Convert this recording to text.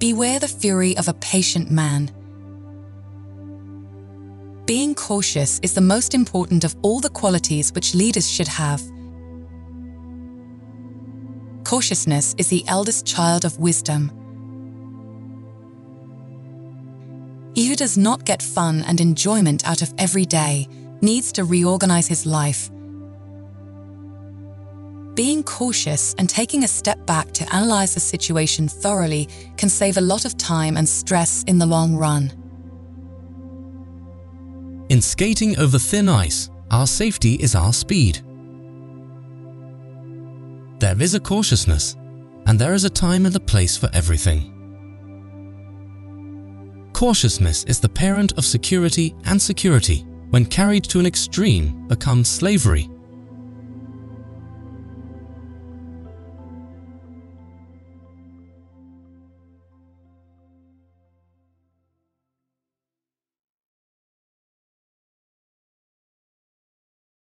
Beware the fury of a patient man. Being cautious is the most important of all the qualities which leaders should have. Cautiousness is the eldest child of wisdom. He who does not get fun and enjoyment out of every day needs to reorganize his life. Being cautious and taking a step back to analyze the situation thoroughly can save a lot of time and stress in the long run. In skating over thin ice, our safety is our speed. There is a cautiousness, and there is a time and a place for everything. Cautiousness is the parent of security and security, when carried to an extreme, becomes slavery